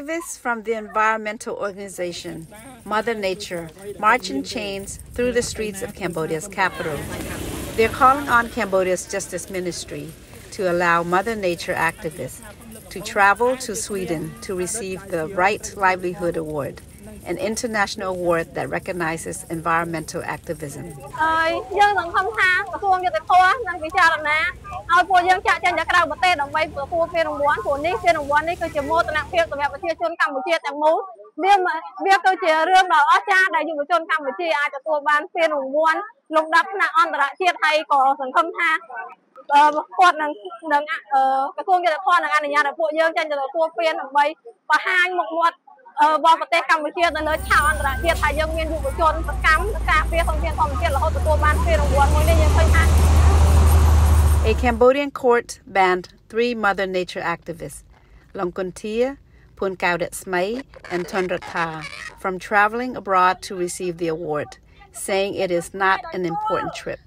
activists from the environmental organization Mother Nature march in chains through the streets of Cambodia's capital. They're calling on Cambodia's Justice Ministry to allow Mother Nature activists to travel to Sweden to receive the Right Livelihood Award an international award that recognizes environmental activism. ហើយយើងសង្ឃឹមថាក្រសួងយុតិធម៌នឹងពិចារណាឲ្យពួកយើងចាក់ចេញទៅក្រៅប្រទេសដើម្បីទទួលពានរង្វាន់ព្រោះនេះពានរង្វាន់នេះគឺជាមោទនភាពសម្រាប់ប្រជាជនកម្ពុជាទាំងមូលវាវាគឺជារឿងដ៏អស្ចារ្យដែលយុវជនកម្ពុជាអាចទទួលបានពានរង្វាន់លំដាប់ថ្នាក់អន្តរជាតិហើយក៏សង្ឃឹមថាគាត់នឹងនឹងក្រសួងយុតិធម៌នឹងអនុញ្ញាតឲ្យពួកយើងចេញទៅទទួលពានដើម្បីបង្ហាញមុខមាត់ A Cambodian court banned three Mother Nature activists, Longkuntia, Phuon Keoraksmey, and Thun Ratha, from traveling abroad to receive the award, saying it is not an important trip.